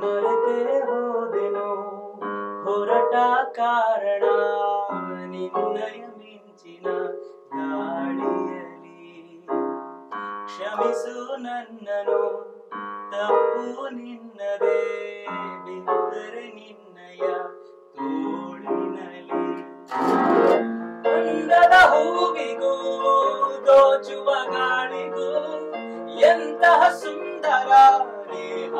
ಮರೆತೇ ಹೋದೆನು ಹೊರಟ ಕಾರಣ ನಿನ್ನಯ ಮಿಂಚಿನ ಗಾಳಿಯಲಿ ಕ್ಷಮಿಸು ನನ್ನನು ತಪ್ಪು ನಿನ್ನ ಅಂದದ ಹೂವಿಗೂ ದೋಚುವ ಗಾಳಿಗೂ ಎಂತಹ ಸುಂದರ ನೇಹ